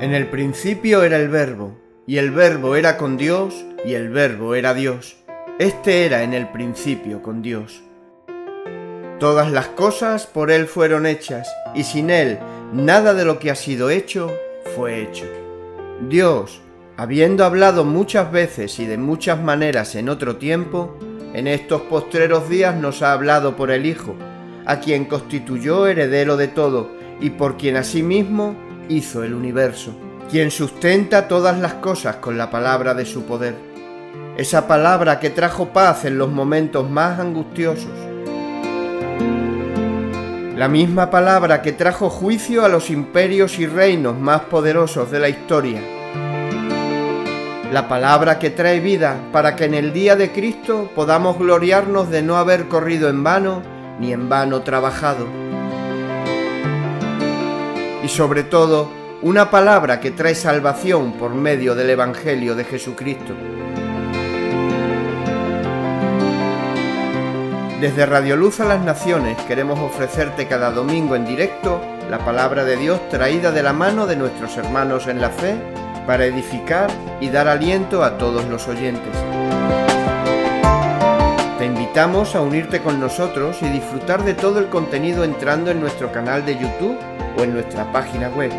En el principio era el verbo, y el verbo era con Dios, y el verbo era Dios. Este era en el principio con Dios. Todas las cosas por Él fueron hechas, y sin Él nada de lo que ha sido hecho fue hecho. Dios, habiendo hablado muchas veces y de muchas maneras en otro tiempo, en estos postreros días nos ha hablado por el Hijo, a quien constituyó heredero de todo, y por quien asimismo hizo el universo, quien sustenta todas las cosas con la palabra de su poder. Esa palabra que trajo paz en los momentos más angustiosos. La misma palabra que trajo juicio a los imperios y reinos más poderosos de la historia. La palabra que trae vida para que en el día de Cristo podamos gloriarnos de no haber corrido en vano ni en vano trabajado y sobre todo una palabra que trae salvación por medio del Evangelio de Jesucristo. Desde Radio Luz a las Naciones queremos ofrecerte cada domingo en directo la palabra de Dios traída de la mano de nuestros hermanos en la fe para edificar y dar aliento a todos los oyentes. Te invitamos a unirte con nosotros y disfrutar de todo el contenido entrando en nuestro canal de YouTube o en nuestra página web.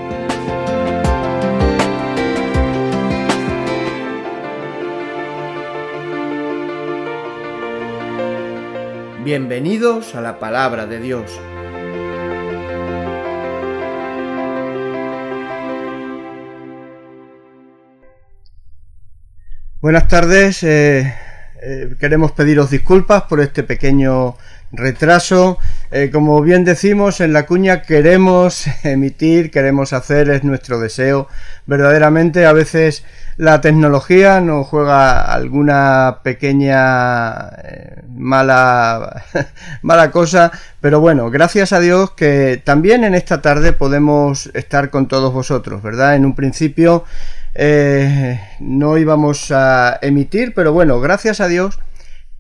Bienvenidos a la palabra de Dios. Buenas tardes, eh, eh, queremos pediros disculpas por este pequeño retraso. Eh, como bien decimos, en la cuña queremos emitir, queremos hacer, es nuestro deseo. Verdaderamente a veces la tecnología nos juega alguna pequeña eh, mala, mala cosa, pero bueno, gracias a Dios que también en esta tarde podemos estar con todos vosotros, ¿verdad? En un principio eh, no íbamos a emitir, pero bueno, gracias a Dios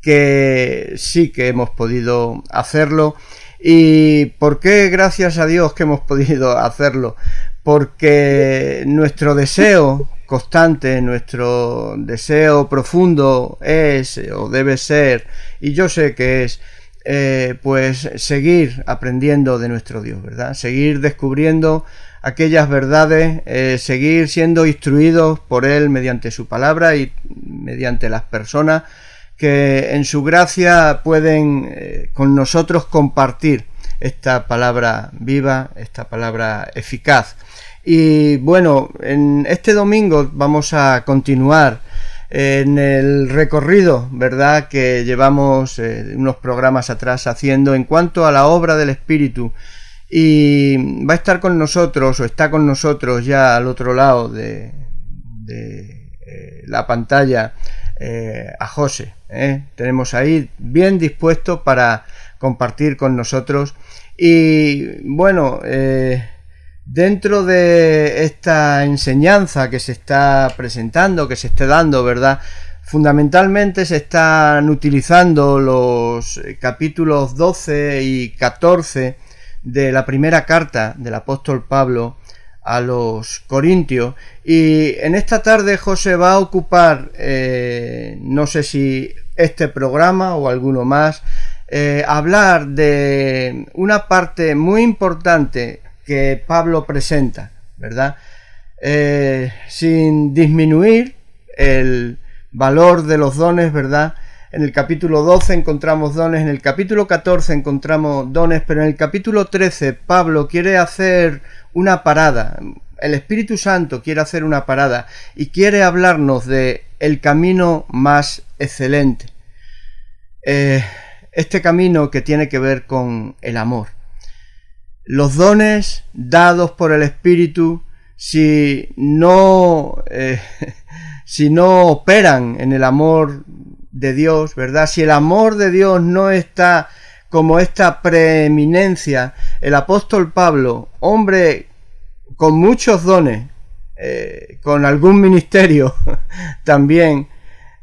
que sí que hemos podido hacerlo. ¿Y por qué gracias a Dios que hemos podido hacerlo? Porque nuestro deseo constante, nuestro deseo profundo es o debe ser, y yo sé que es, eh, pues seguir aprendiendo de nuestro Dios, ¿verdad? Seguir descubriendo aquellas verdades, eh, seguir siendo instruidos por Él mediante su palabra y mediante las personas que en su gracia pueden eh, con nosotros compartir esta palabra viva, esta palabra eficaz. Y bueno, en este domingo vamos a continuar en el recorrido, ¿verdad?, que llevamos eh, unos programas atrás haciendo en cuanto a la obra del Espíritu. Y va a estar con nosotros, o está con nosotros ya al otro lado de, eh, la pantalla, eh, a José. ¿eh? Tenemos ahí bien dispuesto para compartir con nosotros. Y bueno, dentro de esta enseñanza que se está presentando, que se esté dando, ¿verdad? Fundamentalmente se están utilizando los capítulos 12 y 14 de la primera carta del apóstol Pablo a los Corintios. Y en esta tarde José va a ocupar, eh, no sé si este programa o alguno más, eh, hablar de una parte muy importante que Pablo presenta, ¿verdad? Eh, sin disminuir el valor de los dones, ¿verdad? En el capítulo 12 encontramos dones, en el capítulo 14 encontramos dones, pero en el capítulo 13 Pablo quiere hacer una parada. El Espíritu Santo quiere hacer una parada y quiere hablarnos de el camino más excelente. Eh, este camino que tiene que ver con el amor. Los dones dados por el Espíritu, si no, eh, si no operan en el amor de Dios, ¿verdad? Si el amor de Dios no está como esta preeminencia, el apóstol Pablo, hombre con muchos dones, eh, con algún ministerio también,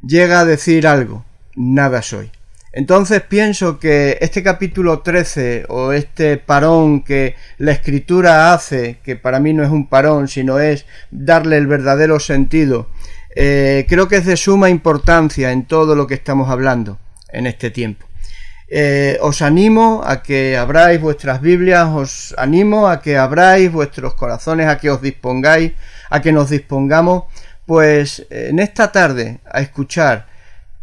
llega a decir algo, nada soy. Entonces pienso que este capítulo 13 o este parón que la escritura hace, que para mí no es un parón, sino es darle el verdadero sentido, eh, creo que es de suma importancia en todo lo que estamos hablando en este tiempo. Eh, os animo a que abráis vuestras Biblias, os animo a que abráis vuestros corazones, a que os dispongáis, a que nos dispongamos, pues en esta tarde a escuchar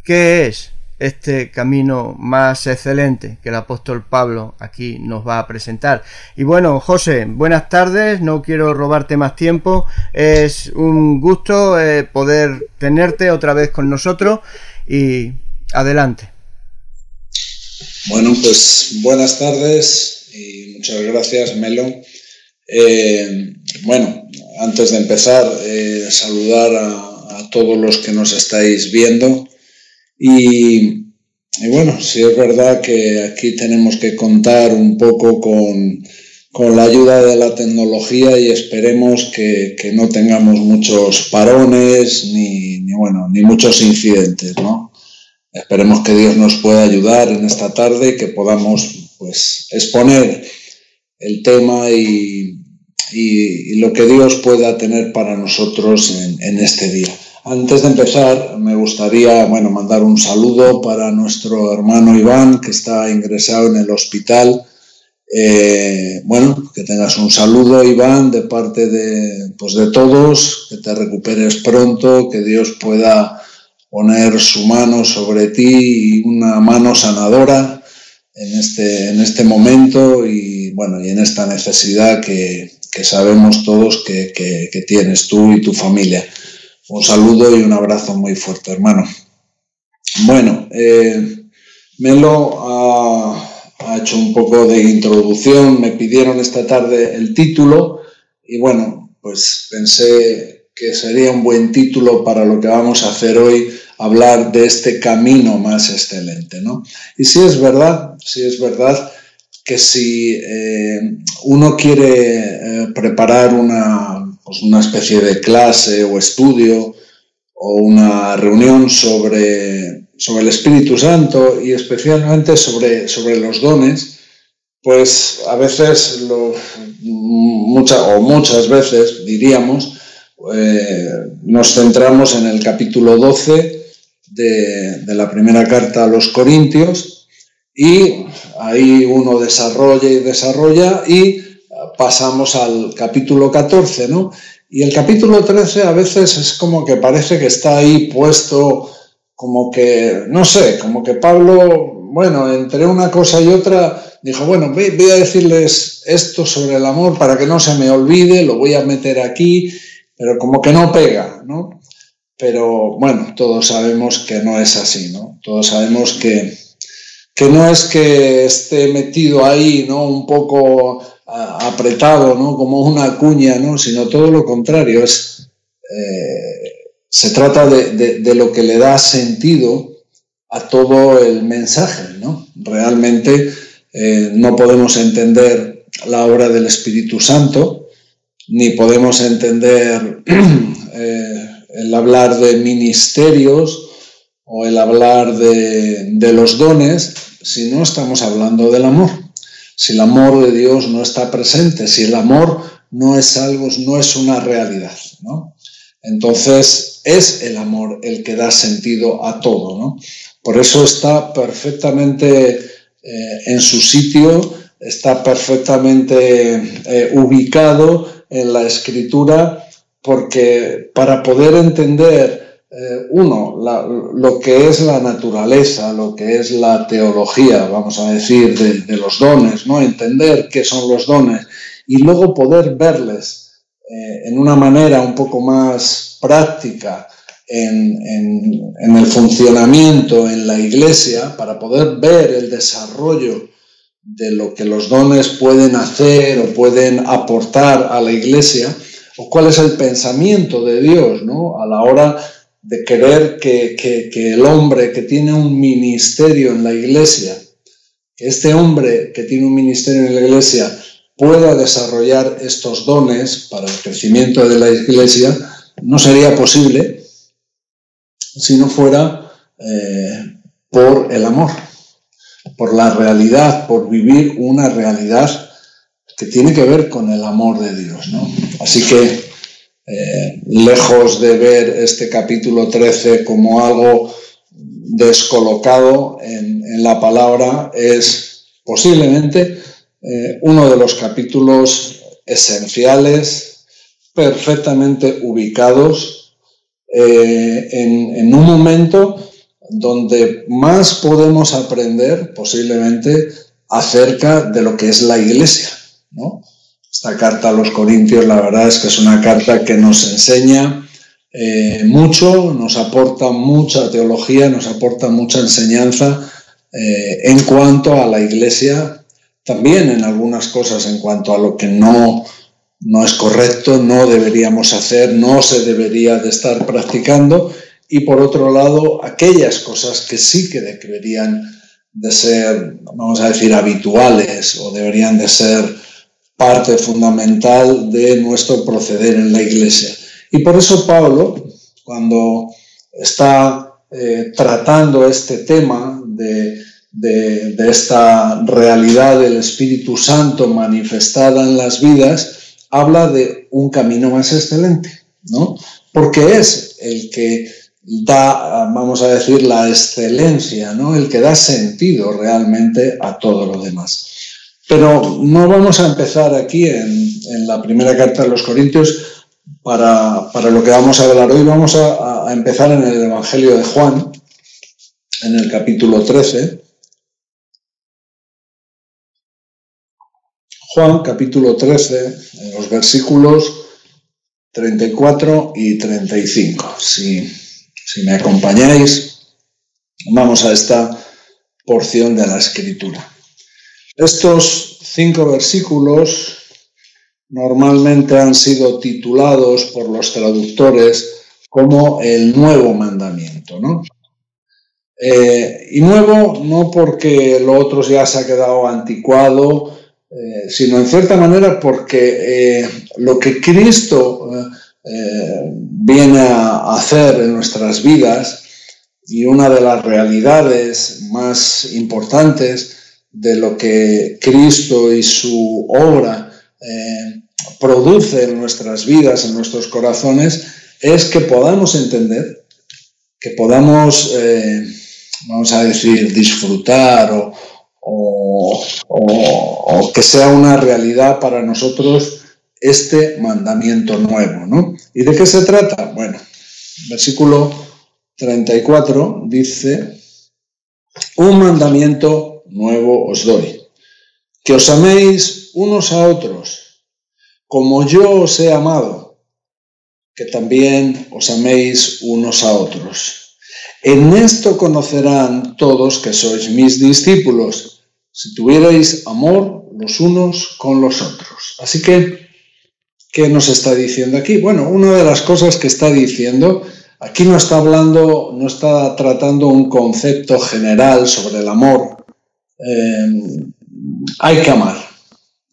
qué es este camino más excelente que el apóstol Pablo aquí nos va a presentar. Y bueno, José, buenas tardes, no quiero robarte más tiempo, es un gusto eh, poder tenerte otra vez con nosotros y adelante. Bueno, pues buenas tardes y muchas gracias, Melo. Eh, bueno, antes de empezar, eh, saludar a, todos los que nos estáis viendo y, bueno, sí es verdad que aquí tenemos que contar un poco con, con la ayuda de la tecnología y esperemos que, que no tengamos muchos parones ni, ni, bueno, ni muchos incidentes, ¿no? Esperemos que Dios nos pueda ayudar en esta tarde, que podamos pues, exponer el tema y, y, lo que Dios pueda tener para nosotros en, en, este día. Antes de empezar, me gustaría bueno, mandar un saludo para nuestro hermano Iván, que está ingresado en el hospital. Eh, bueno, que tengas un saludo, Iván, de parte de, pues de todos, que te recuperes pronto, que Dios pueda poner su mano sobre ti y una mano sanadora en este, en este momento y, bueno, y en esta necesidad que, que sabemos todos que, que, que, tienes tú y tu familia. Un saludo y un abrazo muy fuerte, hermano. Bueno, eh, Melo ha, ha hecho un poco de introducción, me pidieron esta tarde el título y bueno, pues pensé que sería un buen título para lo que vamos a hacer hoy, hablar de este camino más excelente, ¿no? Y sí es verdad, sí es verdad que si eh, uno quiere eh, preparar una, pues una especie de clase o estudio o una reunión sobre, sobre el Espíritu Santo y especialmente sobre, sobre los dones, pues a veces, lo, o muchas veces diríamos, eh, nos centramos en el capítulo 12 de, de la primera carta a los Corintios y ahí uno desarrolla y desarrolla y pasamos al capítulo 14, ¿no? Y el capítulo 13 a veces es como que parece que está ahí puesto como que, no sé, como que Pablo, bueno, entre una cosa y otra, dijo, bueno, voy, voy a decirles esto sobre el amor para que no se me olvide, lo voy a meter aquí, pero como que no pega, ¿no? Pero bueno, todos sabemos que no es así, ¿no? Todos sabemos que, que no es que esté metido ahí, ¿no? Un poco apretado, ¿no? Como una cuña, ¿no? Sino todo lo contrario, es, eh, se trata de, de, lo que le da sentido a todo el mensaje, ¿no? Realmente eh, no podemos entender la obra del Espíritu Santo, ni podemos entender eh, el hablar de ministerios o el hablar de, los dones si no estamos hablando del amor si el amor de Dios no está presente, si el amor no es algo, no es una realidad, ¿no? Entonces es el amor el que da sentido a todo, ¿no? Por eso está perfectamente eh, en su sitio, está perfectamente eh, ubicado en la escritura, porque para poder entender eh, uno, lo que es la naturaleza, lo que es la teología, vamos a decir, de, los dones, ¿no? Entender qué son los dones y luego poder verles eh, en una manera un poco más práctica en, en, el funcionamiento en la iglesia para poder ver el desarrollo de lo que los dones pueden hacer o pueden aportar a la iglesia o cuál es el pensamiento de Dios, ¿no? A la hora de querer que, que, que, el hombre que tiene un ministerio en la iglesia, este hombre que tiene un ministerio en la iglesia pueda desarrollar estos dones para el crecimiento de la iglesia, no sería posible si no fuera eh, por el amor. Por la realidad, por vivir una realidad que tiene que ver con el amor de Dios. ¿no? Así que, eh, lejos de ver este capítulo 13 como algo descolocado en, la palabra, es posiblemente eh, uno de los capítulos esenciales, perfectamente ubicados eh, en, en un momento donde más podemos aprender posiblemente acerca de lo que es la iglesia. Esta carta a los Corintios, la verdad es que es una carta que nos enseña eh, mucho, nos aporta mucha teología, nos aporta mucha enseñanza eh, en cuanto a la iglesia, también en algunas cosas en cuanto a lo que no, no es correcto, no deberíamos hacer, no se debería de estar practicando, y por otro lado, aquellas cosas que sí que deberían de ser, vamos a decir, habituales o deberían de ser parte fundamental de nuestro proceder en la iglesia. Y por eso Pablo, cuando está eh, tratando este tema de, de, esta realidad del Espíritu Santo manifestada en las vidas, habla de un camino más excelente, ¿no? Porque es el que da, vamos a decir, la excelencia, ¿no? el que da sentido realmente a todo lo demás. Pero no vamos a empezar aquí en, la primera carta de los Corintios para, lo que vamos a hablar hoy. Vamos a, a, empezar en el Evangelio de Juan, en el capítulo 13. Juan, capítulo 13, en los versículos 34 y 35. Si si me acompañáis, vamos a esta porción de la escritura. Estos cinco versículos normalmente han sido titulados por los traductores como el nuevo mandamiento, ¿no? Eh, y nuevo no porque lo otro ya se ha quedado anticuado, eh, sino en cierta manera porque eh, lo que Cristo eh, viene a hacer en nuestras vidas y una de las realidades más importantes de lo que Cristo y su obra eh, produce en nuestras vidas, en nuestros corazones, es que podamos entender, que podamos, eh, vamos a decir, disfrutar o, o que sea una realidad para nosotros este mandamiento nuevo. ¿no? ¿Y de qué se trata? Bueno, versículo 34 dice, un mandamiento nuevo os doy, que os améis unos a otros, como yo os he amado, que también os améis unos a otros. En esto conocerán todos que sois mis discípulos, si tuvierais amor los unos con los otros. Así que ¿Qué nos está diciendo aquí? Bueno, una de las cosas que está diciendo, aquí no está hablando, no está tratando un concepto general sobre el amor. Eh, hay que amar,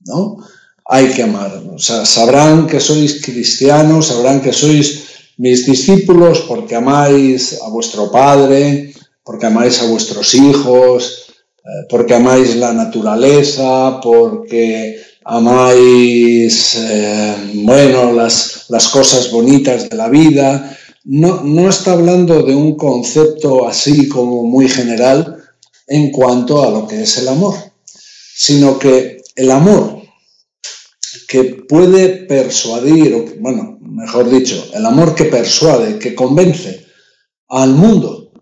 ¿no? Hay que amar. O sea, sabrán que sois cristianos, sabrán que sois mis discípulos porque amáis a vuestro Padre, porque amáis a vuestros hijos, eh, porque amáis la naturaleza, porque amáis, eh, bueno, las, las, cosas bonitas de la vida. No, no está hablando de un concepto así como muy general en cuanto a lo que es el amor, sino que el amor que puede persuadir, bueno, mejor dicho, el amor que persuade, que convence al mundo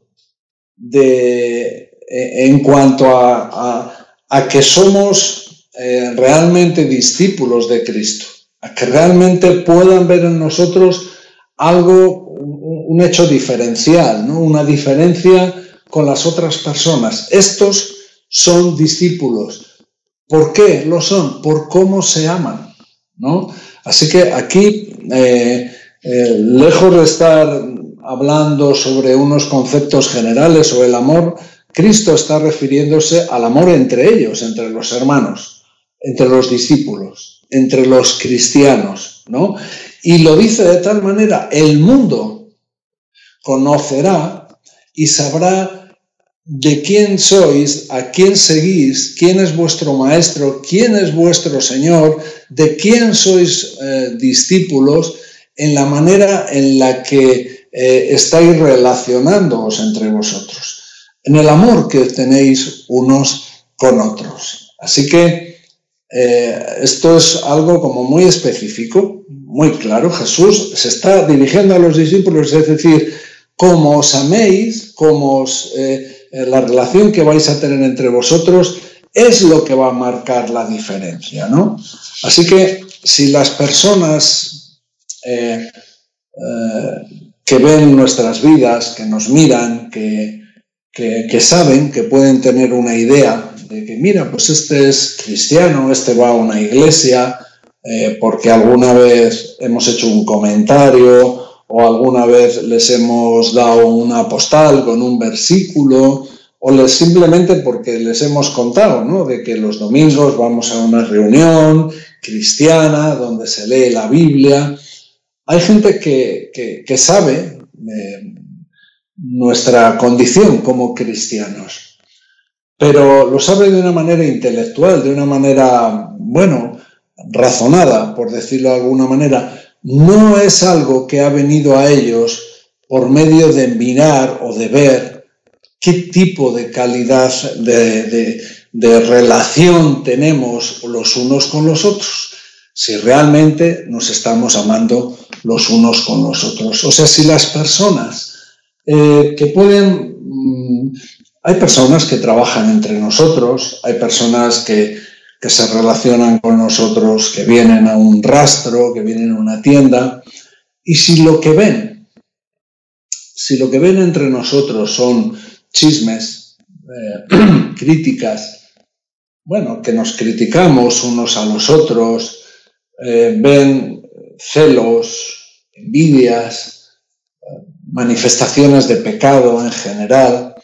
de, eh, en cuanto a, a, a que somos eh, realmente discípulos de Cristo, que realmente puedan ver en nosotros algo, un hecho diferencial, ¿no? una diferencia con las otras personas. Estos son discípulos. ¿Por qué lo son? Por cómo se aman. ¿no? Así que aquí, eh, eh, lejos de estar hablando sobre unos conceptos generales sobre el amor, Cristo está refiriéndose al amor entre ellos, entre los hermanos entre los discípulos, entre los cristianos, ¿no? Y lo dice de tal manera, el mundo conocerá y sabrá de quién sois, a quién seguís, quién es vuestro maestro, quién es vuestro Señor, de quién sois eh, discípulos, en la manera en la que eh, estáis relacionándoos entre vosotros, en el amor que tenéis unos con otros. Así que eh, esto es algo como muy específico, muy claro. Jesús se está dirigiendo a los discípulos, es decir, como os améis, como eh, la relación que vais a tener entre vosotros es lo que va a marcar la diferencia, ¿no? Así que si las personas eh, que ven nuestras vidas, que nos miran, que, que, saben, que pueden tener una idea de que, mira, pues este es cristiano, este va a una iglesia, porque alguna vez hemos hecho un comentario o alguna vez les hemos dado una postal con un versículo, o simplemente porque les hemos contado, ¿no? De que los domingos vamos a una reunión cristiana donde se lee la Biblia. Hay gente que, sabe eh, nuestra condición como cristianos, pero lo sabe de una manera intelectual, de una manera, bueno, razonada, por decirlo de alguna manera, no es algo que ha venido a ellos por medio de mirar o de ver qué tipo de calidad de, relación tenemos los unos con los otros, si realmente nos estamos amando los unos con los otros. O sea, si las personas eh, que pueden... Hay personas que trabajan entre nosotros, hay personas que se relacionan con nosotros, que vienen a un rastro, que vienen a una tienda, y si lo que ven, si lo que ven entre nosotros son chismes, eh, críticas, bueno, que nos criticamos unos a los otros, eh, ven celos, envidias, manifestaciones de pecado en general,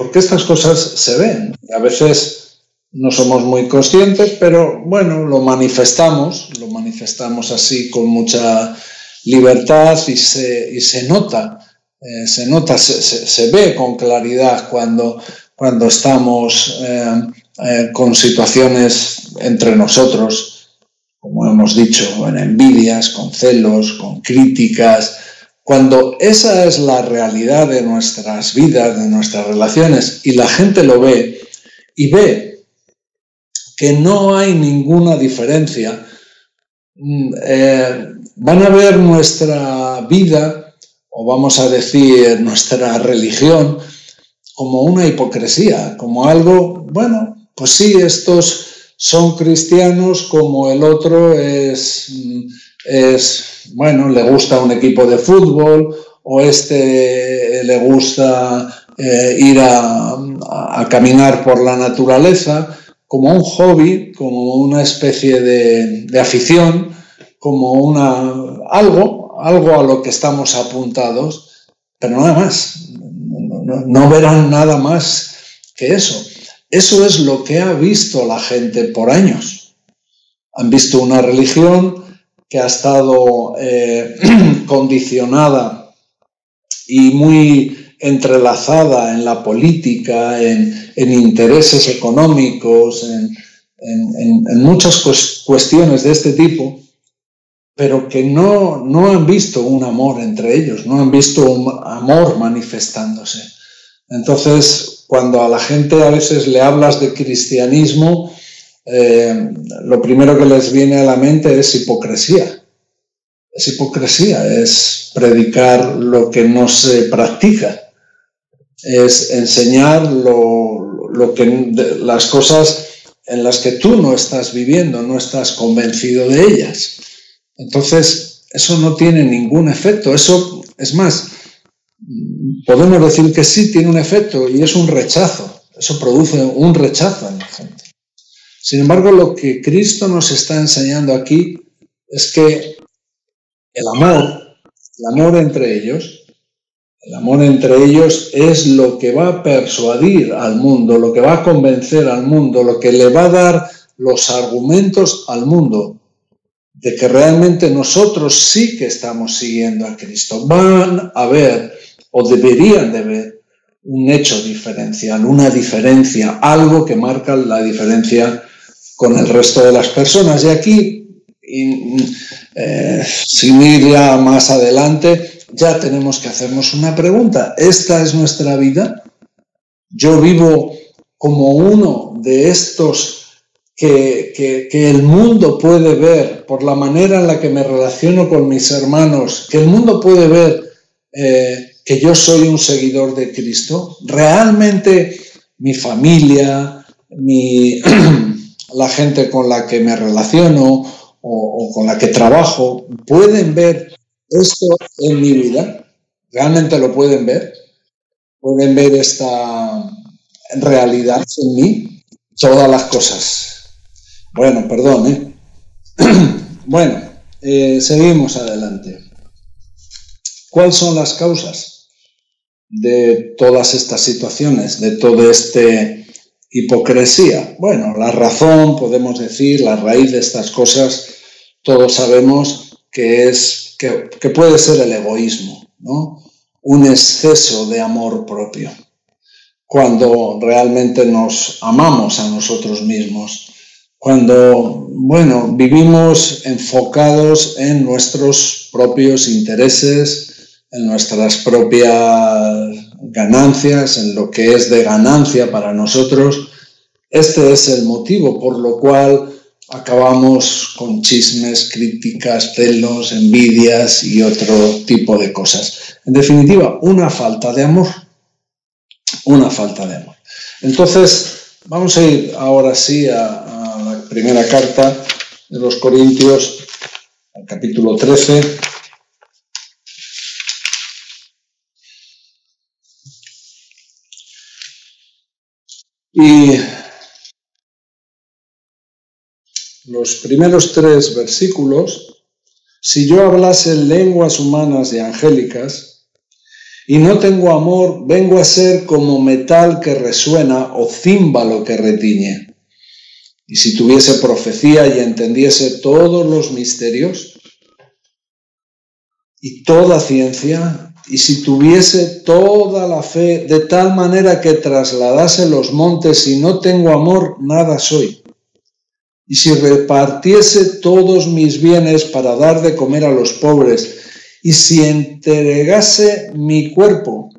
porque estas cosas se ven. A veces no somos muy conscientes, pero bueno, lo manifestamos, lo manifestamos así con mucha libertad y se, se nota, eh, se nota, se, ve con claridad cuando, cuando estamos eh, eh, con situaciones entre nosotros, como hemos dicho, en envidias, con celos, con críticas, cuando esa es la realidad de nuestras vidas, de nuestras relaciones, y la gente lo ve y ve que no hay ninguna diferencia. Mm, eh, van a ver nuestra vida, o vamos a decir nuestra religión, como una hipocresía, como algo, bueno, pues sí, estos son cristianos como el otro es, mm, es bueno, le gusta un equipo de fútbol o este le gusta eh, ir a caminar por la naturaleza como un hobby, como una especie de, afición, como una, algo, algo a lo que estamos apuntados, pero nada más. No, verán nada más que eso. Eso es lo que ha visto la gente por años. Han visto una religión que ha estado eh, condicionada y muy entrelazada en la política, en, intereses económicos, en, muchas cuestiones de este tipo, pero que no, no han visto un amor entre ellos, no han visto un amor manifestándose. Entonces, cuando a la gente a veces le hablas de cristianismo, eh, lo primero que les viene a la mente es hipocresía. Es hipocresía, es predicar lo que no se practica es enseñar lo, que, las cosas en las que tú no estás viviendo, no estás convencido de ellas. Entonces, eso no tiene ningún efecto. Eso, es más, podemos decir que sí tiene un efecto y es un rechazo. Eso produce un rechazo en la gente. Sin embargo, lo que Cristo nos está enseñando aquí es que el amor, el amor entre ellos, el amor entre ellos es lo que va a persuadir al mundo, lo que va a convencer al mundo, lo que le va a dar los argumentos al mundo de que realmente nosotros sí que estamos siguiendo a Cristo. Van a ver o deberían de ver un hecho diferencial, una diferencia, algo que marca la diferencia con el resto de las personas. Y aquí, eh, sin ir ya más adelante, ya tenemos que hacernos una pregunta. ¿Esta es nuestra vida? Yo vivo como uno de estos que, el mundo puede ver por la manera en la que me relaciono con mis hermanos, que el mundo puede ver eh, que yo soy un seguidor de Cristo. Realmente mi familia, mi, la gente con la que me relaciono o, con la que trabajo, pueden ver esto en mi vida. Realmente lo pueden ver. Pueden ver esta realidad en mí, todas las cosas bueno, perdón, ¿eh? bueno, eh, seguimos adelante. ¿Cuáles son las causas de todas estas situaciones, de toda esta hipocresía? Bueno, la razón, podemos decir, la raíz de estas cosas, todos sabemos que es que, que puede ser el egoísmo, ¿no? Un exceso de amor propio. Cuando realmente nos amamos a nosotros mismos cuando, bueno, vivimos enfocados en nuestros propios intereses, en nuestras propias ganancias, en lo que es de ganancia para nosotros, este es el motivo por lo cual acabamos con chismes, críticas, celos, envidias y otro tipo de cosas. En definitiva, una falta de amor. Una falta de amor. Entonces, vamos a ir ahora sí a, primera carta de los Corintios, al capítulo 13. Y los primeros tres versículos, si yo hablase lenguas humanas y angélicas, y no tengo amor, vengo a ser como metal que resuena o címbalo que retiñe. Y si tuviese profecía y entendiese todos los misterios y toda ciencia, y si tuviese toda la fe de tal manera que trasladase los montes y no tengo amor, nada soy. Y si repartiese todos mis bienes para dar de comer a los pobres, y si entregase mi cuerpo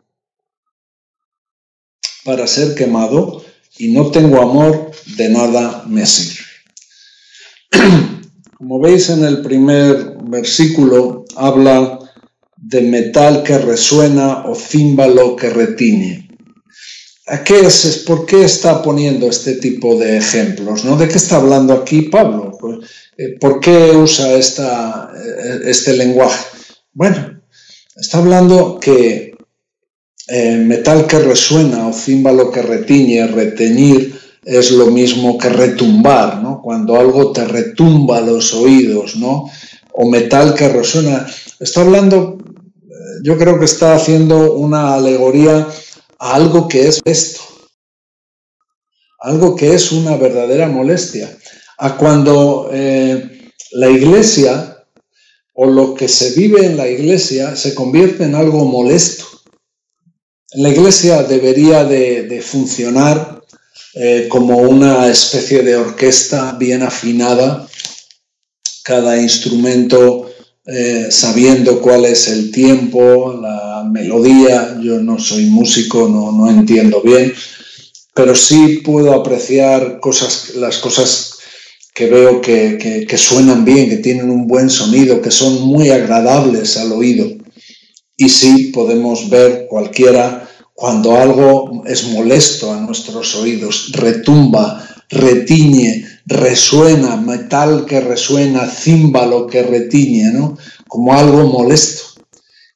para ser quemado, y no tengo amor, de nada me sirve. Como veis en el primer versículo, habla de metal que resuena o címbalo que retiñe. ¿A qué es, ¿Por qué está poniendo este tipo de ejemplos? ¿no? ¿De qué está hablando aquí Pablo? Pues, eh, ¿Por qué usa esta, eh, este lenguaje? Bueno, está hablando que eh, metal que resuena o címbalo que retiñe, reteñir, es lo mismo que retumbar, ¿no? Cuando algo te retumba los oídos, ¿no? O metal que resuena. Está hablando, yo creo que está haciendo una alegoría a algo que es esto, algo que es una verdadera molestia, a cuando eh, la iglesia o lo que se vive en la iglesia se convierte en algo molesto. La iglesia debería de funcionar eh, como una especie de orquesta bien afinada, cada instrumento eh, sabiendo cuál es el tiempo, la melodía. Yo no soy músico, no, no entiendo bien, pero sí puedo apreciar cosas, las cosas que veo que, que suenan bien, que tienen un buen sonido, que son muy agradables al oído. Y sí podemos ver cualquiera cuando algo es molesto a nuestros oídos, retumba, retiñe, resuena, metal que resuena, címbalo que retiñe, ¿no? Como algo molesto.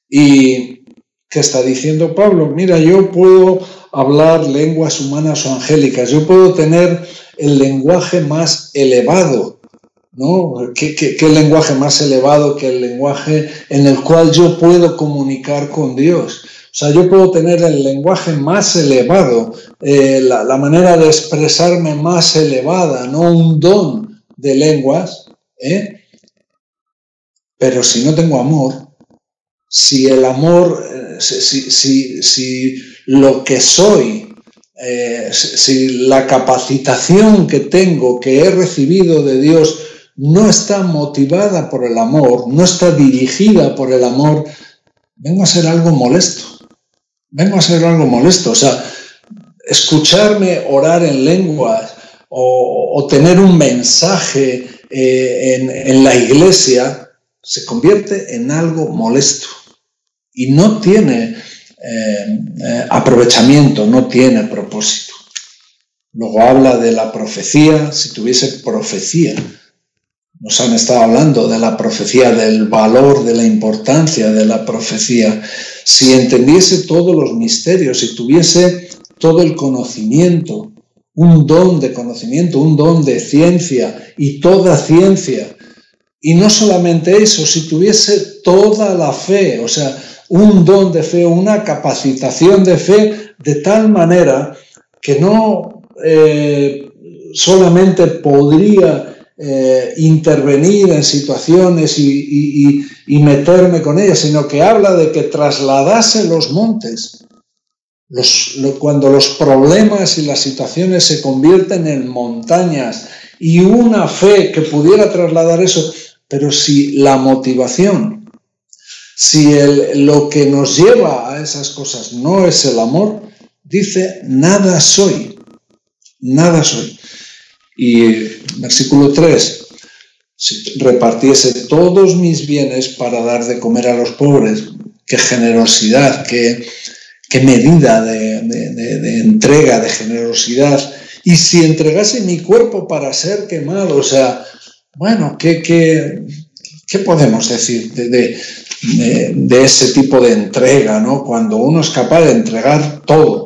¿Y qué está diciendo Pablo? Mira, yo puedo hablar lenguas humanas o angélicas, yo puedo tener el lenguaje más elevado, ¿no? ¿Qué, qué lenguaje más elevado que el lenguaje en el cual yo puedo comunicar con Dios? O sea, yo puedo tener el lenguaje más elevado, eh, la, manera de expresarme más elevada, no un don de lenguas, ¿eh? pero si no tengo amor, si el amor, eh, si, si, lo que soy, eh, si la capacitación que tengo, que he recibido de Dios, no está motivada por el amor, no está dirigida por el amor, vengo a ser algo molesto. Vengo a ser algo molesto. O sea, escucharme orar en lenguas o, tener un mensaje eh, en, la iglesia se convierte en algo molesto y no tiene eh, eh, aprovechamiento, no tiene propósito. Luego habla de la profecía, si tuviese profecía, nos han estado hablando de la profecía, del valor, de la importancia de la profecía. Si entendiese todos los misterios, si tuviese todo el conocimiento, un don de conocimiento, un don de ciencia y toda ciencia. Y no solamente eso, si tuviese toda la fe, o sea, un don de fe, una capacitación de fe de tal manera que no eh, solamente podría eh, intervenir en situaciones y, meterme con ellas, sino que habla de que trasladase los montes. cuando los problemas y las situaciones se convierten en montañas y una fe que pudiera trasladar eso, pero si la motivación, si lo que nos lleva a esas cosas no es el amor, dice, nada soy, nada soy. Y versículo 3, si repartiese todos mis bienes para dar de comer a los pobres, qué generosidad, qué, qué medida de, entrega, de generosidad. Y si entregase mi cuerpo para ser quemado, o sea, bueno, ¿qué, qué, qué podemos decir de, de, ese tipo de entrega, ¿no? Cuando uno es capaz de entregar todo,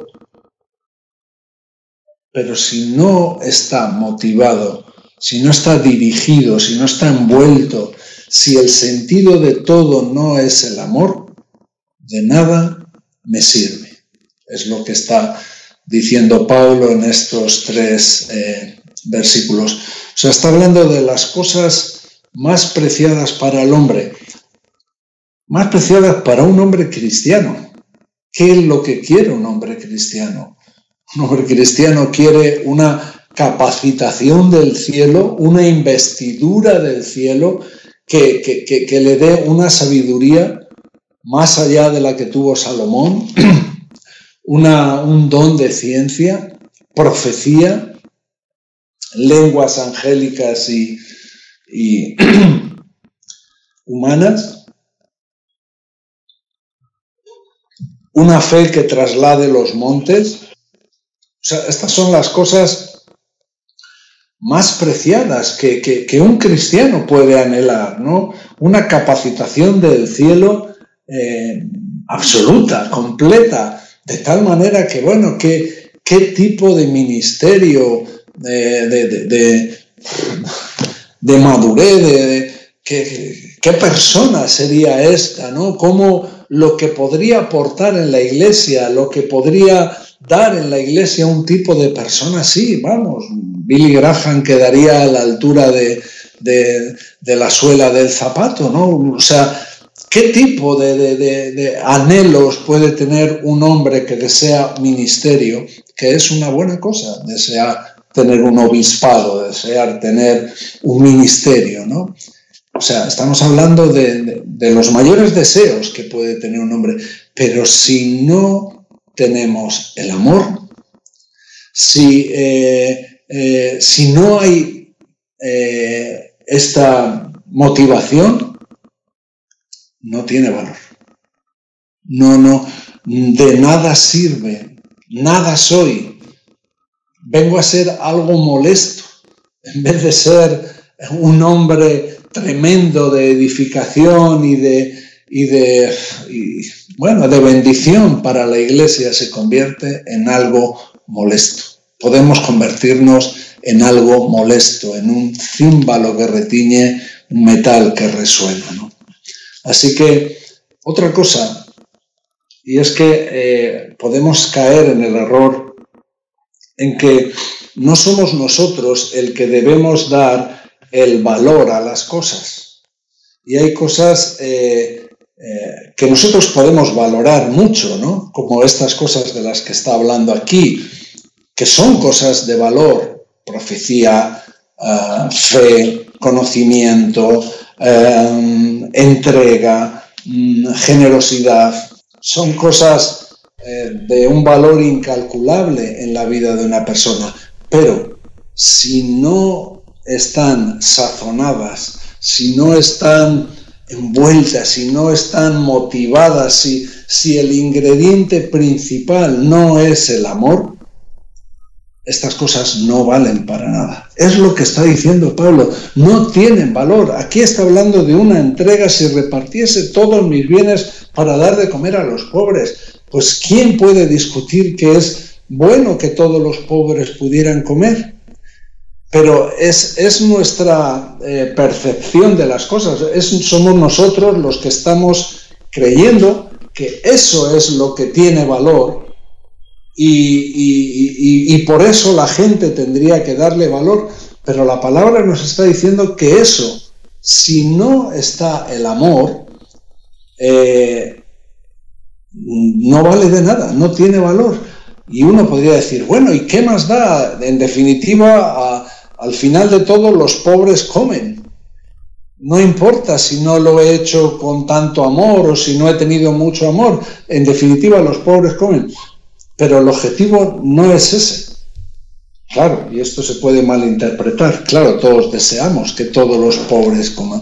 pero si no está motivado, si no está dirigido, si no está envuelto, si el sentido de todo no es el amor, de nada me sirve. Es lo que está diciendo Pablo en estos tres eh, versículos. O sea, está hablando de las cosas más preciadas para el hombre, más preciadas para un hombre cristiano. ¿Qué es lo que quiere un hombre cristiano? Un hombre cristiano quiere una capacitación del cielo, una investidura del cielo que, que, le dé una sabiduría más allá de la que tuvo Salomón, una, un don de ciencia, profecía, lenguas angélicas y, y humanas, una fe que traslade los montes, sea, estas son las cosas más preciadas que, un cristiano puede anhelar, ¿no? Una capacitación del cielo eh, absoluta, completa, de tal manera que, bueno, ¿qué, tipo de ministerio, de, de, madurez, de, qué, qué persona sería esta, ¿no? ¿Cómo lo que podría aportar en la iglesia, lo que podría dar en la iglesia un tipo de persona así, vamos, Billy Graham quedaría a la altura de, la suela del zapato, ¿no? O sea, ¿qué tipo de, anhelos puede tener un hombre que desea ministerio? Que es una buena cosa, desea tener un obispado, desear tener un ministerio, ¿no? O sea, estamos hablando de, los mayores deseos que puede tener un hombre, pero si no tenemos el amor, si, eh, eh, si no hay eh, esta motivación, no tiene valor. No, no, de nada sirve, nada soy. Vengo a ser algo molesto, en vez de ser un hombre tremendo de edificación y de, y de, bueno, de bendición para la iglesia se convierte en algo molesto. Podemos convertirnos en algo molesto, en un címbalo que retiñe un metal que resuena. Así que otra cosa, y es que eh, podemos caer en el error en que no somos nosotros el que debemos dar el valor a las cosas. Y hay cosas eh, eh, que nosotros podemos valorar mucho, ¿no? Como estas cosas de las que está hablando aquí, que son cosas de valor, profecía, eh, fe, conocimiento, eh, entrega, mm, generosidad, son cosas de un valor incalculable en la vida de una persona, pero si no están sazonadas, si no están envueltas, si no están motivadas, si, si el ingrediente principal no es el amor, estas cosas no valen para nada. Es lo que está diciendo Pablo, no tienen valor. Aquí está hablando de una entrega, si repartiese todos mis bienes para dar de comer a los pobres. Pues ¿quién puede discutir que es bueno que todos los pobres pudieran comer? Pero es, nuestra eh, percepción de las cosas, somos nosotros los que estamos creyendo que eso es lo que tiene valor y, por eso la gente tendría que darle valor, pero la palabra nos está diciendo que eso, si no está el amor, eh, no vale de nada, no tiene valor. Y uno podría decir, bueno, ¿y qué más da? En definitiva, a, al final de todo, los pobres comen. No importa si no lo he hecho con tanto amor o si no he tenido mucho amor. En definitiva, los pobres comen. Pero el objetivo no es ese. Claro, y esto se puede malinterpretar. Claro, todos deseamos que todos los pobres coman.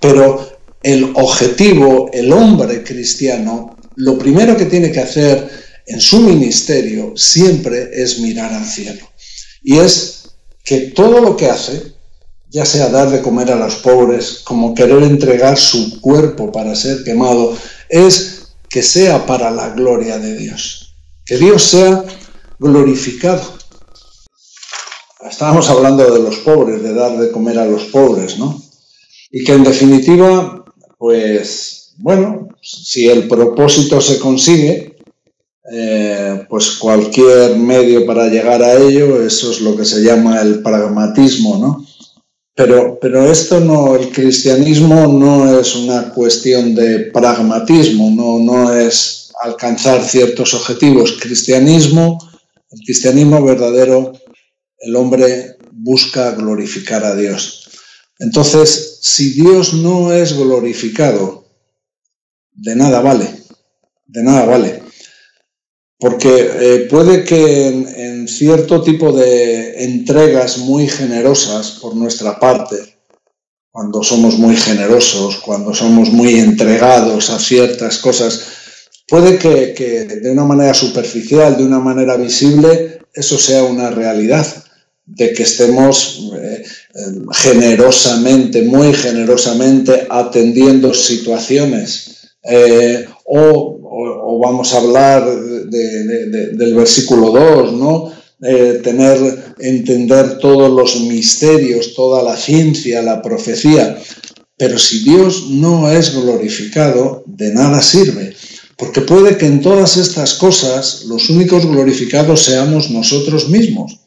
Pero el objetivo, el hombre cristiano, lo primero que tiene que hacer en su ministerio siempre es mirar al cielo. Y es que todo lo que hace, ya sea dar de comer a los pobres, como querer entregar su cuerpo para ser quemado, es que sea para la gloria de Dios. Que Dios sea glorificado. Estábamos hablando de los pobres, de dar de comer a los pobres, ¿no? Y que en definitiva, pues, bueno, si el propósito se consigue, eh, pues cualquier medio para llegar a ello, eso es lo que se llama el pragmatismo, ¿no? Pero, pero esto no, el cristianismo no es una cuestión de pragmatismo, no, no es alcanzar ciertos objetivos. Cristianismo, el cristianismo verdadero, el hombre busca glorificar a Dios. Entonces, si Dios no es glorificado, de nada vale, de nada vale. Porque eh, puede que en, cierto tipo de entregas muy generosas por nuestra parte, cuando somos muy generosos, cuando somos muy entregados a ciertas cosas, puede que, de una manera superficial, de una manera visible, eso sea una realidad, de que estemos eh, eh, generosamente, muy generosamente atendiendo situaciones o o, vamos a hablar del versículo 2, ¿no? tener, entender todos los misterios, toda la ciencia, la profecía. Pero si Dios no es glorificado, de nada sirve. Porque puede que en todas estas cosas los únicos glorificados seamos nosotros mismos.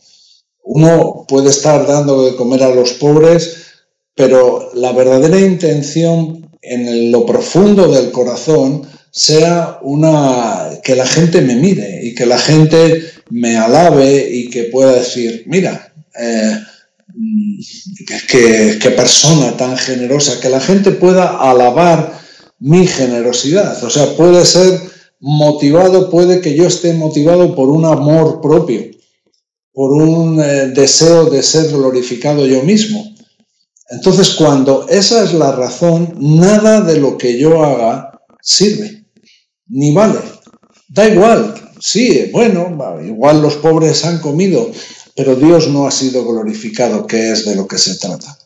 Uno puede estar dando de comer a los pobres, pero la verdadera intención en lo profundo del corazón sea una que la gente me mire y que la gente me alabe y que pueda decir, mira, eh, qué persona tan generosa, que la gente pueda alabar mi generosidad. O sea, puede ser motivado, puede que yo esté motivado por un amor propio, por un eh, deseo de ser glorificado yo mismo. Entonces, cuando esa es la razón, nada de lo que yo haga sirve ni vale. Da igual, sí, bueno, igual los pobres han comido, pero Dios no ha sido glorificado, que es de lo que se trata.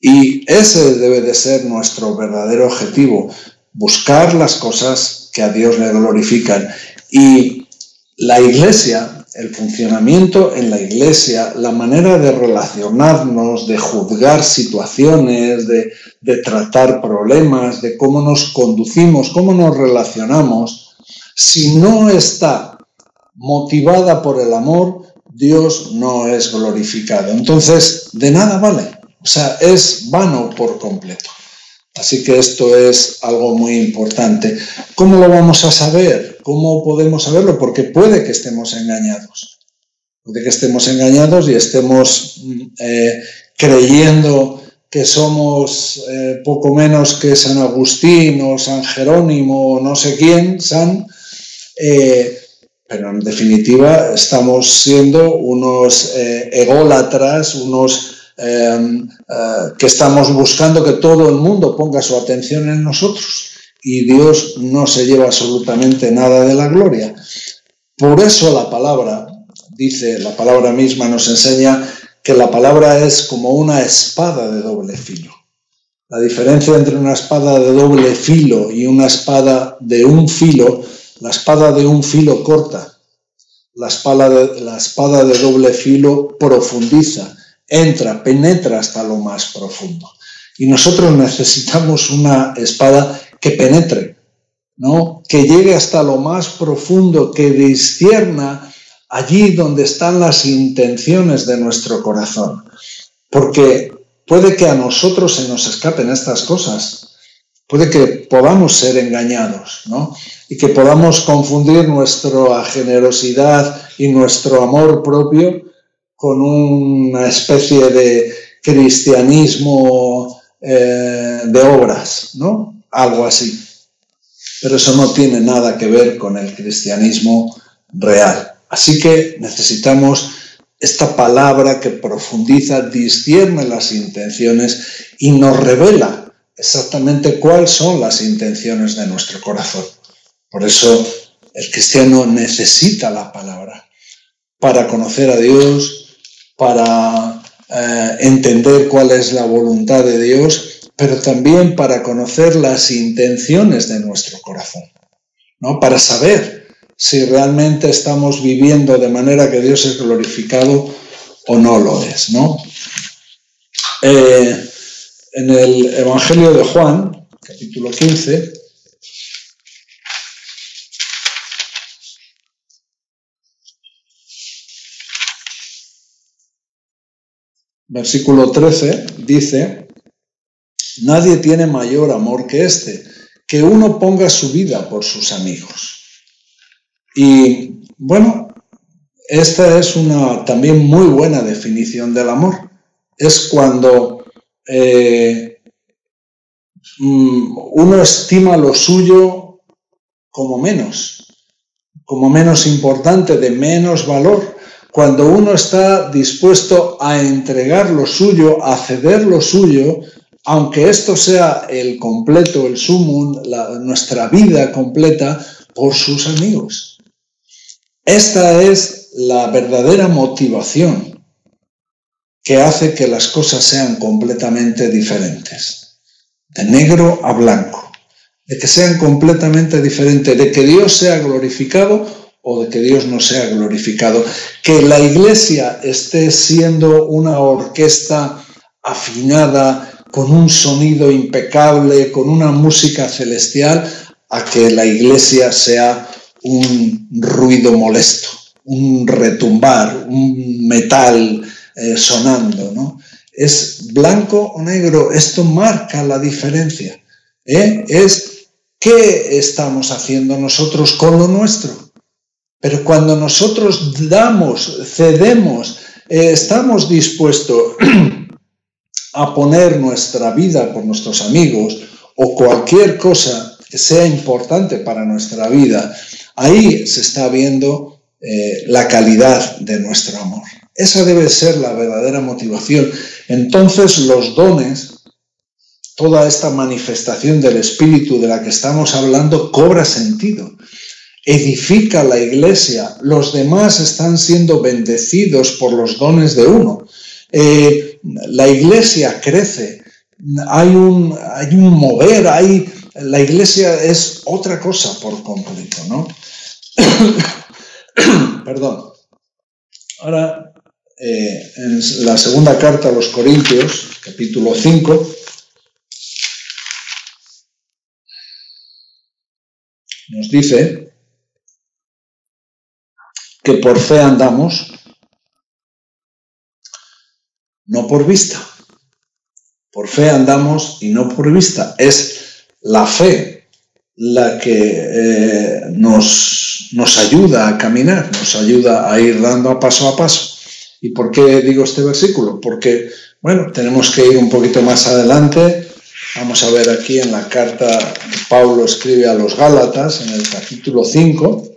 Y ese debe de ser nuestro verdadero objetivo, buscar las cosas que a Dios le glorifican. Y la iglesia el funcionamiento en la iglesia, la manera de relacionarnos, de juzgar situaciones, de, tratar problemas, de cómo nos conducimos, cómo nos relacionamos, si no está motivada por el amor, Dios no es glorificado. Entonces, de nada vale. O sea, es vano por completo. Así que esto es algo muy importante. ¿Cómo lo vamos a saber? ¿Cómo podemos saberlo? Porque puede que estemos engañados. Puede que estemos engañados y estemos eh, creyendo que somos eh, poco menos que San Agustín o San Jerónimo o no sé quién, San, eh, pero en definitiva estamos siendo unos ególatras, unos Em, eh, que estamos buscando que todo el mundo ponga su atención en nosotros y Dios no se lleva absolutamente nada de la gloria. Por eso la palabra, dice, la palabra misma nos enseña que la palabra es como una espada de doble filo. La diferencia entre una espada de doble filo y una espada de un filo, la espada de un filo corta, la espada la espada de doble filo profundiza entra, penetra hasta lo más profundo. Y nosotros necesitamos una espada que penetre, ¿no? que llegue hasta lo más profundo, que discierna allí donde están las intenciones de nuestro corazón. Porque puede que a nosotros se nos escapen estas cosas, puede que podamos ser engañados, ¿no? Y que podamos confundir nuestra generosidad y nuestro amor propio con una especie de cristianismo eh, de obras, ¿no? Algo así. Pero eso no tiene nada que ver con el cristianismo real. Así que necesitamos esta palabra que profundiza, discierne las intenciones y nos revela exactamente cuáles son las intenciones de nuestro corazón. Por eso el cristiano necesita la palabra para conocer a Dios, para eh, entender cuál es la voluntad de Dios, pero también para conocer las intenciones de nuestro corazón, ¿no? Para saber si realmente estamos viviendo de manera que Dios es glorificado o no lo es, ¿no? Eh, en el Evangelio de Juan, capítulo 15, versículo 13 dice, nadie tiene mayor amor que este, que uno ponga su vida por sus amigos. Y bueno, esta es una también muy buena definición del amor. Es cuando eh, mm, uno estima lo suyo como menos, como menos importante, de menos valor, cuando uno está dispuesto a entregar lo suyo, a ceder lo suyo, aunque esto sea el completo, el sumum, nuestra vida completa, por sus amigos. Esta es la verdadera motivación que hace que las cosas sean completamente diferentes, de negro a blanco, de que sean completamente diferentes, de que Dios sea glorificado o de que Dios no sea glorificado. Que la iglesia esté siendo una orquesta afinada, con un sonido impecable, con una música celestial, a que la iglesia sea un ruido molesto, un retumbar, un metal eh, sonando, ¿no? Es blanco o negro, esto marca la diferencia. ¿eh? Es qué estamos haciendo nosotros con lo nuestro. Pero cuando nosotros damos, cedemos, eh, estamos dispuestos a poner nuestra vida por nuestros amigos o cualquier cosa que sea importante para nuestra vida, ahí se está viendo eh, la calidad de nuestro amor. Esa debe ser la verdadera motivación. Entonces los dones, toda esta manifestación del Espíritu de la que estamos hablando, cobra sentido edifica la iglesia, los demás están siendo bendecidos por los dones de uno. Eh, la iglesia crece, hay un, hay un mover, hay, la iglesia es otra cosa por completo, ¿no? Perdón. Ahora, eh, en la segunda carta a los Corintios, capítulo 5, nos dice, que por fe andamos, no por vista, Por fe andamos y no por vista. Es la fe la que eh, nos, nos ayuda a caminar, nos ayuda a ir dando paso a paso. ¿Y por qué digo este versículo? Porque, bueno, tenemos que ir un poquito más adelante. Vamos a ver aquí en la carta que Pablo escribe a los Gálatas, en el capítulo 5.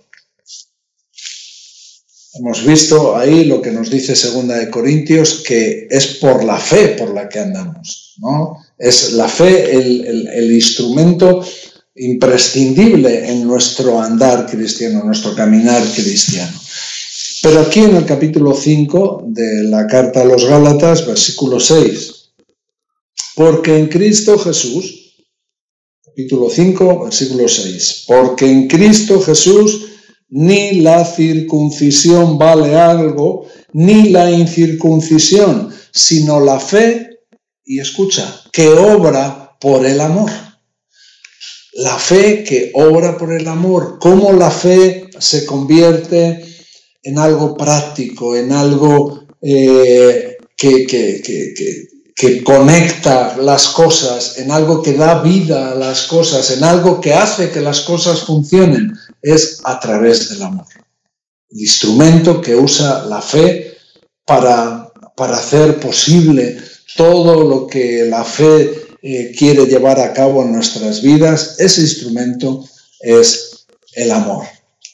Hemos visto ahí lo que nos dice Segunda de Corintios, que es por la fe por la que andamos, ¿no? Es la fe el, instrumento imprescindible en nuestro andar cristiano, nuestro caminar cristiano. Pero aquí en el capítulo 5 de la carta a los Gálatas, versículo 6, porque en Cristo Jesús, capítulo 5, versículo 6, porque en Cristo Jesús ni la circuncisión vale algo, ni la incircuncisión, sino la fe, y escucha, que obra por el amor. La fe que obra por el amor, cómo la fe se convierte en algo práctico, en algo eh, que, que, que, que conecta las cosas, en algo que da vida a las cosas, en algo que hace que las cosas funcionen, es a través del amor. El instrumento que usa la fe para, para hacer posible todo lo que la fe eh, quiere llevar a cabo en nuestras vidas, ese instrumento es el amor,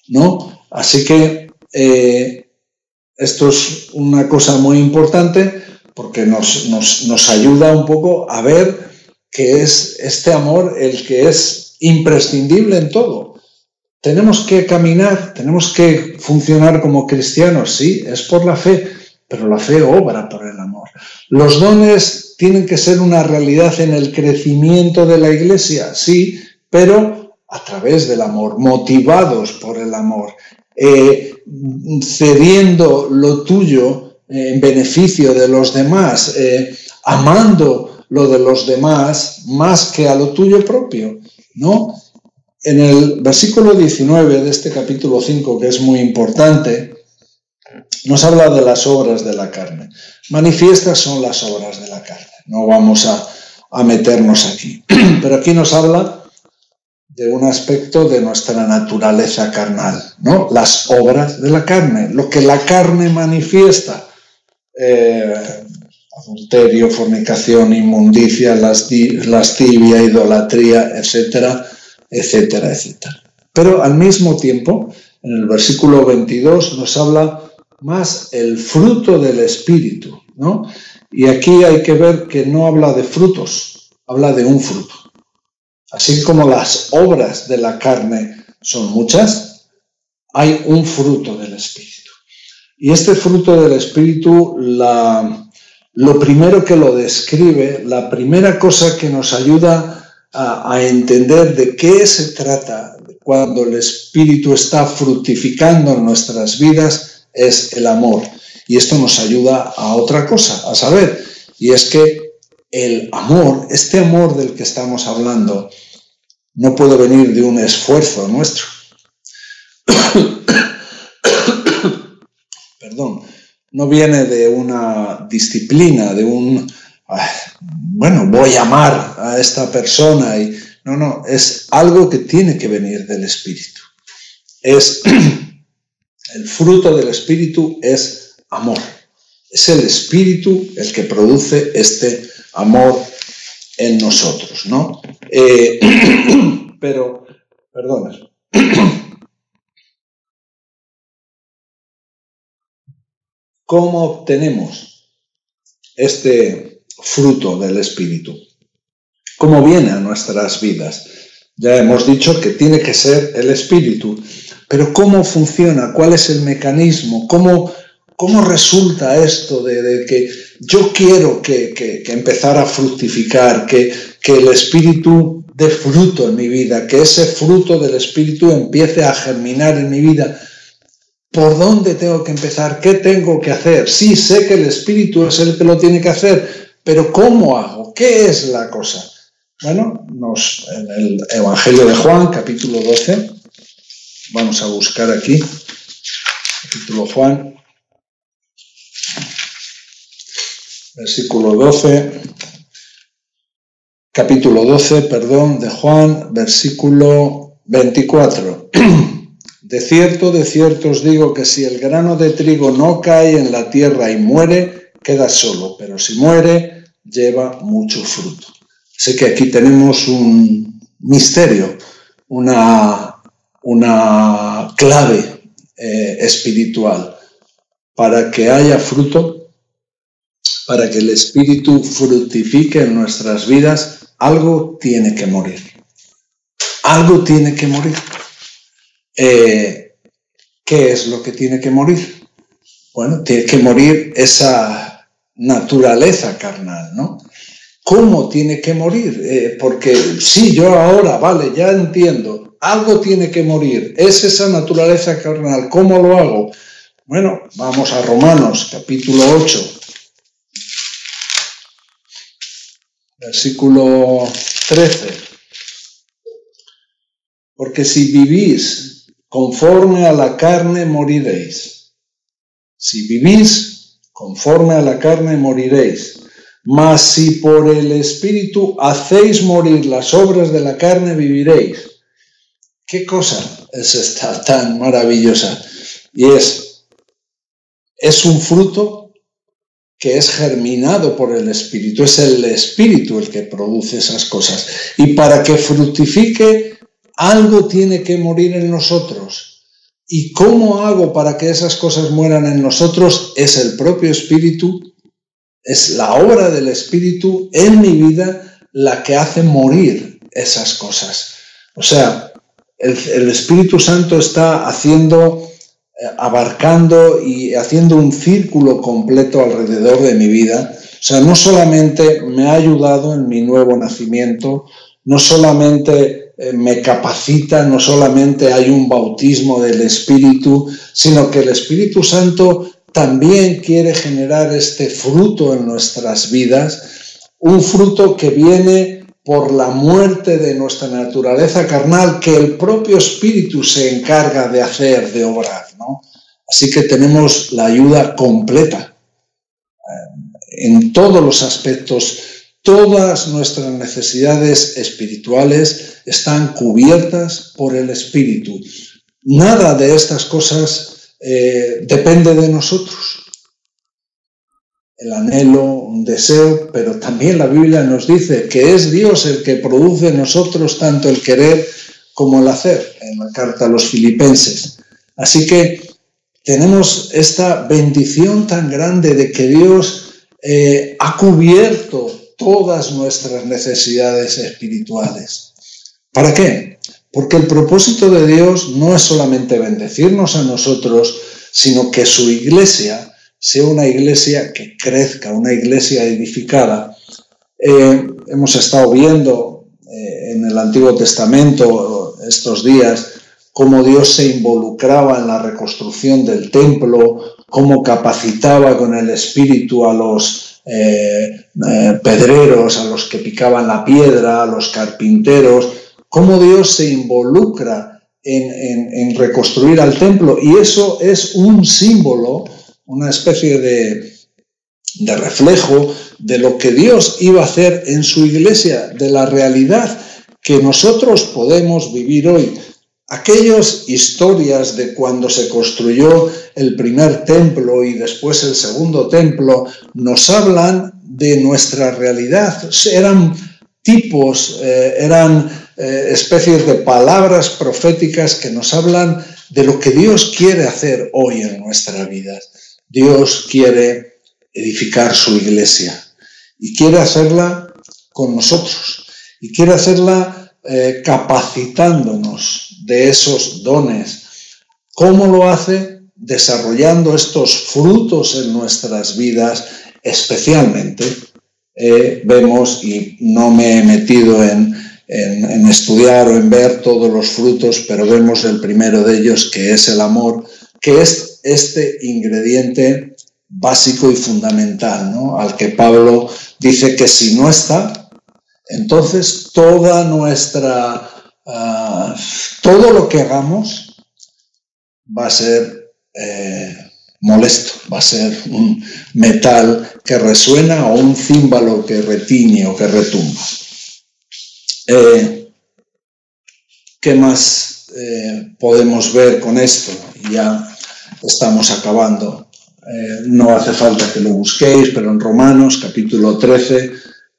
¿no? Así que eh, esto es una cosa muy importante porque nos, nos, ayuda un poco a ver que es este amor el que es imprescindible en todo. Tenemos que caminar, tenemos que funcionar como cristianos, sí, es por la fe, pero la fe obra por el amor. Los dones tienen que ser una realidad en el crecimiento de la iglesia, sí, pero a través del amor, motivados por el amor, eh, cediendo lo tuyo en beneficio de los demás, eh, amando lo de los demás más que a lo tuyo propio, ¿no? En el versículo 19 de este capítulo 5, que es muy importante, nos habla de las obras de la carne. Manifiestas son las obras de la carne. No vamos a, a meternos aquí. Pero aquí nos habla de un aspecto de nuestra naturaleza carnal, ¿no? Las obras de la carne, lo que la carne manifiesta eh, adulterio, fornicación, inmundicia, lascivia, idolatría, etcétera, etcétera, etcétera. Pero al mismo tiempo, en el versículo 22 nos habla más el fruto del Espíritu, ¿no? Y aquí hay que ver que no habla de frutos, habla de un fruto. Así como las obras de la carne son muchas, hay un fruto del Espíritu. Y este fruto del Espíritu, lo primero que lo describe, la primera cosa que nos ayuda a, entender de qué se trata cuando el Espíritu está fructificando en nuestras vidas es el amor. Y esto nos ayuda a otra cosa, a saber, y es que el amor, este amor del que estamos hablando, no puede venir de un esfuerzo nuestro. perdón, no viene de una disciplina, de un, bueno, voy a amar a esta persona y no, no, es algo que tiene que venir del Espíritu. Es el fruto del Espíritu es amor. Es el Espíritu el que produce este amor en nosotros, ¿no? Eh, pero, perdona. ¿Cómo obtenemos este fruto del Espíritu? ¿Cómo viene a nuestras vidas? Ya hemos dicho que tiene que ser el Espíritu, pero ¿cómo funciona? ¿Cuál es el mecanismo? ¿Cómo, cómo resulta esto de, que yo quiero que, que, empezar a fructificar, que, que el Espíritu dé fruto en mi vida, que ese fruto del Espíritu empiece a germinar en mi vida? ¿Por dónde tengo que empezar? ¿Qué tengo que hacer? Sí, sé que el Espíritu es el que lo tiene que hacer, pero ¿cómo hago? ¿Qué es la cosa? Bueno, nos, en el Evangelio de Juan, capítulo 12, vamos a buscar aquí, capítulo Juan, versículo 12, capítulo 12, perdón, de Juan, versículo 24. De cierto, de cierto os digo que si el grano de trigo no cae en la tierra y muere, queda solo, pero si muere, lleva mucho fruto. Sé que aquí tenemos un misterio, una, una clave eh, espiritual. Para que haya fruto, para que el espíritu fructifique en nuestras vidas, algo tiene que morir. Algo tiene que morir. Eh, ¿Qué es lo que tiene que morir? Bueno, tiene que morir esa naturaleza carnal, ¿no? ¿Cómo tiene que morir? Eh, porque sí, yo ahora, vale, ya entiendo, algo tiene que morir, es esa naturaleza carnal, ¿cómo lo hago? Bueno, vamos a Romanos capítulo 8, versículo 13. Porque si vivís conforme a la carne, moriréis. Si vivís conforme a la carne, moriréis. Mas si por el Espíritu hacéis morir las obras de la carne, viviréis. ¿Qué cosa es esta tan maravillosa? Y es, es un fruto que es germinado por el Espíritu. Es el Espíritu el que produce esas cosas. Y para que fructifique, algo tiene que morir en nosotros. ¿Y cómo hago para que esas cosas mueran en nosotros? Es el propio Espíritu, es la obra del Espíritu en mi vida la que hace morir esas cosas. O sea, el, Espíritu Santo está haciendo eh, abarcando y haciendo un círculo completo alrededor de mi vida. O sea, no solamente me ha ayudado en mi nuevo nacimiento, no solamente me capacita, no solamente hay un bautismo del Espíritu, sino que el Espíritu Santo también quiere generar este fruto en nuestras vidas, un fruto que viene por la muerte de nuestra naturaleza carnal que el propio Espíritu se encarga de hacer, de obrar. Así que tenemos la ayuda completa eh, en todos los aspectos. Todas nuestras necesidades espirituales están cubiertas por el Espíritu. Nada de estas cosas eh, depende de nosotros el anhelo, un deseo, pero también la Biblia nos dice que es Dios el que produce en nosotros tanto el querer como el hacer, en la carta a los filipenses. Así que tenemos esta bendición tan grande de que Dios eh, ha cubierto todas nuestras necesidades espirituales. ¿Para qué? Porque el propósito de Dios no es solamente bendecirnos a nosotros, sino que su iglesia sea una iglesia que crezca, una iglesia edificada. Eh, hemos estado viendo eh, en el Antiguo Testamento estos días cómo Dios se involucraba en la reconstrucción del templo, cómo capacitaba con el Espíritu a los eh, pedreros, a los que picaban la piedra, a los carpinteros, cómo Dios se involucra en, en reconstruir al templo. Y eso es un símbolo una especie de, reflejo de lo que Dios iba a hacer en su iglesia, de la realidad que nosotros podemos vivir hoy. Aquellas historias de cuando se construyó el primer templo y después el segundo templo nos hablan de nuestra realidad. Eran tipos, eh, eran eh, especies de palabras proféticas que nos hablan de lo que Dios quiere hacer hoy en nuestra vida. Dios quiere edificar su iglesia y quiere hacerla con nosotros y quiere hacerla eh, capacitándonos de esos dones. ¿Cómo lo hace? Desarrollando estos frutos en nuestras vidas, especialmente. Eh, vemos, y no me he metido en, en estudiar o en ver todos los frutos, pero vemos el primero de ellos, que es el amor, que es este ingrediente básico y fundamental, ¿no? al que Pablo dice que si no está, entonces toda nuestra, ah, todo lo que hagamos va a ser eh, molesto, va a ser un metal que resuena o un címbalo que retiñe o que retumba. Eh, ¿Qué más eh, podemos ver con esto? Ya estamos acabando. No hace falta que lo busquéis, pero en Romanos capítulo 13,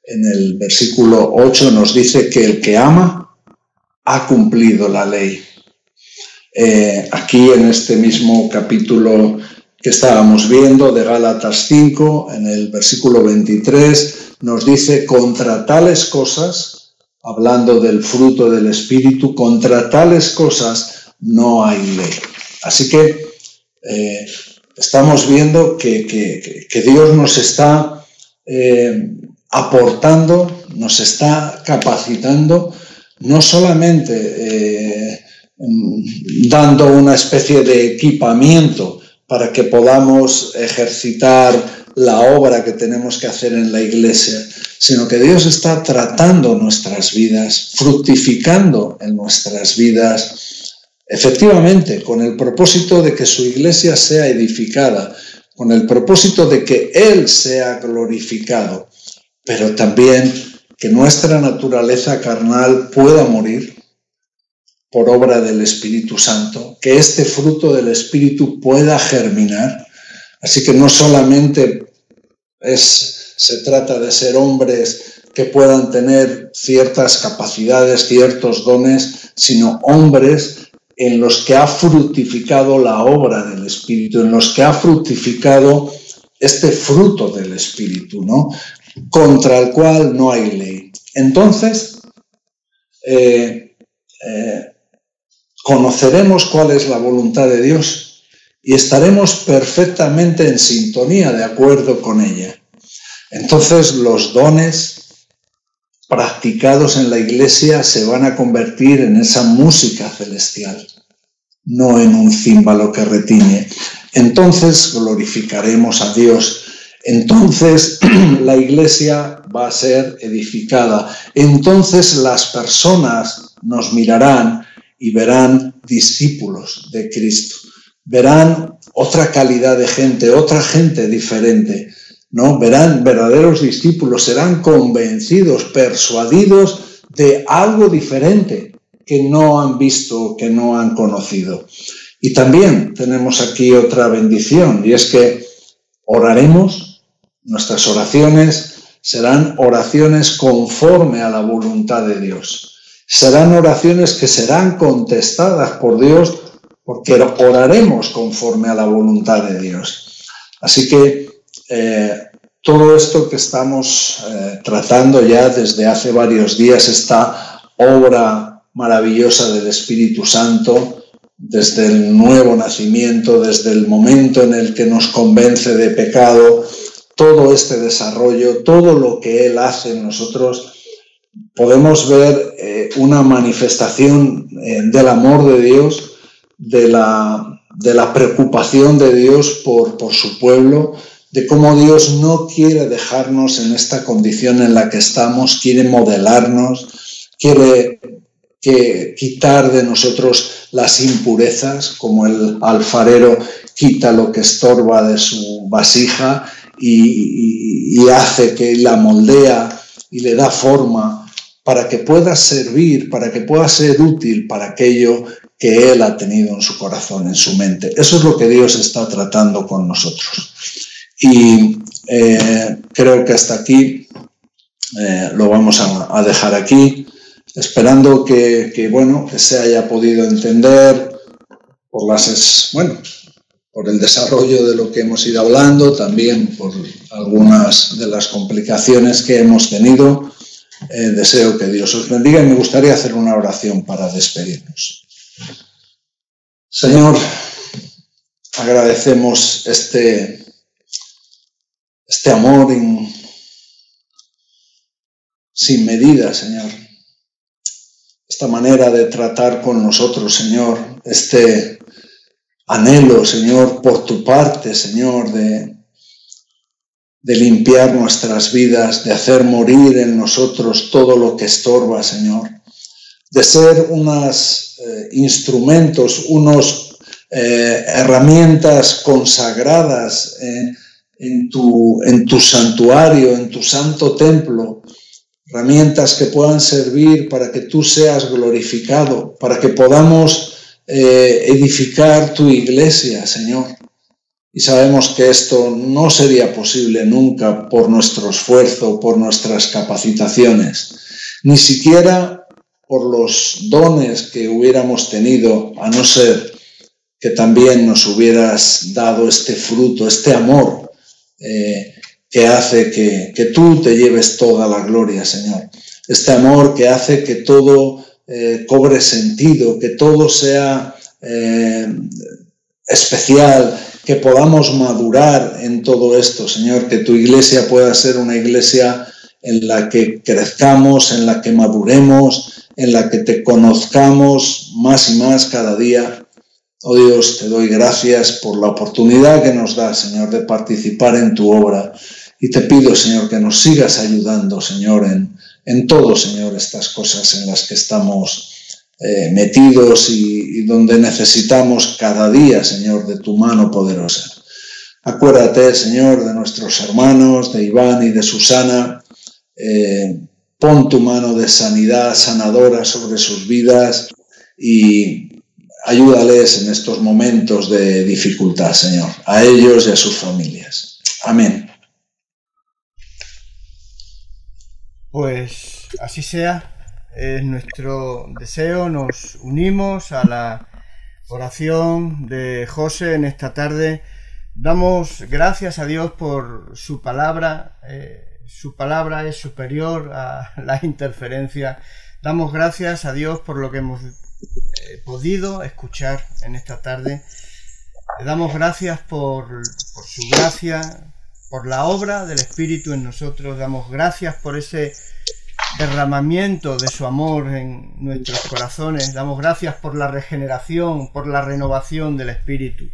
en el versículo 8 nos dice que el que ama ha cumplido la ley. aquí en este mismo capítulo que estábamos viendo de Gálatas 5, en el versículo 23, nos dice, contra tales cosas, hablando del fruto del Espíritu, contra tales cosas no hay ley. Así que eh, estamos viendo que, Dios nos está eh, aportando, nos está capacitando, no solamente eh, dando una especie de equipamiento para que podamos ejercitar la obra que tenemos que hacer en la iglesia, sino que Dios está tratando nuestras vidas, fructificando en nuestras vidas, efectivamente, con el propósito de que su iglesia sea edificada, con el propósito de que Él sea glorificado, pero también que nuestra naturaleza carnal pueda morir por obra del Espíritu Santo, que este fruto del Espíritu pueda germinar Así que no solamente es, se trata de ser hombres que puedan tener ciertas capacidades, ciertos dones, sino hombres en los que ha fructificado la obra del Espíritu, en los que ha fructificado este fruto del Espíritu, ¿no? Contra el cual no hay ley. Entonces, eh, eh, conoceremos cuál es la voluntad de Dios y estaremos perfectamente en sintonía, de acuerdo con ella. Entonces los dones practicados en la iglesia se van a convertir en esa música celestial, no en un címbalo que retiñe. Entonces glorificaremos a Dios. Entonces la iglesia va a ser edificada. Entonces las personas nos mirarán y verán discípulos de Cristo verán otra calidad de gente, otra gente diferente, ¿no? Verán verdaderos discípulos, serán convencidos, persuadidos de algo diferente que no han visto, que no han conocido. Y también tenemos aquí otra bendición, y es que oraremos, nuestras oraciones serán oraciones conforme a la voluntad de Dios. Serán oraciones que serán contestadas por Dios porque oraremos conforme a la voluntad de Dios. Así que eh, todo esto que estamos eh, tratando ya desde hace varios días, esta obra maravillosa del Espíritu Santo, desde el nuevo nacimiento, desde el momento en el que nos convence de pecado, todo este desarrollo, todo lo que Él hace en nosotros, podemos ver eh, una manifestación del amor de Dios de la, de la preocupación de Dios por, por su pueblo, de cómo Dios no quiere dejarnos en esta condición en la que estamos, quiere modelarnos, quiere que quitar de nosotros las impurezas, como el alfarero quita lo que estorba de su vasija y, hace que la moldea y le da forma para que pueda servir, para que pueda ser útil para aquello que Él ha tenido en su corazón, en su mente. Eso es lo que Dios está tratando con nosotros. Y eh, creo que hasta aquí eh, lo vamos a, dejar aquí, esperando que, bueno, que se haya podido entender por las, bueno, por el desarrollo de lo que hemos ido hablando, también por algunas de las complicaciones que hemos tenido. Eh, deseo que Dios os bendiga y me gustaría hacer una oración para despedirnos. Señor, agradecemos este, este amor sin medida, Señor. Esta manera de tratar con nosotros, Señor. Este anhelo, Señor, por tu parte, Señor, de, de limpiar nuestras vidas, de hacer morir en nosotros todo lo que estorba, Señor. De ser unos eh, instrumentos, unos eh, herramientas consagradas en, tu, en tu santuario, en tu santo templo, herramientas que puedan servir para que tú seas glorificado, para que podamos eh, edificar tu iglesia, Señor. Y sabemos que esto no sería posible nunca por nuestro esfuerzo, por nuestras capacitaciones, ni siquiera por los dones que hubiéramos tenido, a no ser que también nos hubieras dado este fruto, este amor eh, que hace que, que, tú te lleves toda la gloria, Señor. Este amor que hace que todo eh, cobre sentido, que todo sea eh, especial, que podamos madurar en todo esto, Señor, que tu iglesia pueda ser una iglesia en la que crezcamos, en la que maduremos, en la que te conozcamos más y más cada día. Oh Dios, te doy gracias por la oportunidad que nos da, Señor, de participar en tu obra. Y te pido, Señor, que nos sigas ayudando, Señor, en, en todo, Señor, estas cosas en las que estamos eh, metidos y, donde necesitamos cada día, Señor, de tu mano poderosa. Acuérdate, Señor, de nuestros hermanos, de Iván y de Susana. Eh, pon tu mano de sanidad sanadora sobre sus vidas y ayúdales en estos momentos de dificultad, Señor, a ellos y a sus familias. Amén. Pues así sea es nuestro deseo. Nos unimos a la oración de José en esta tarde. Damos gracias a Dios por su palabra. Eh, su palabra es superior a la interferencia. Damos gracias a Dios por lo que hemos eh, podido escuchar en esta tarde. Le damos gracias por, por su gracia, por la obra del Espíritu en nosotros. Damos gracias por ese derramamiento de su amor en nuestros corazones. Damos gracias por la regeneración, por la renovación del Espíritu.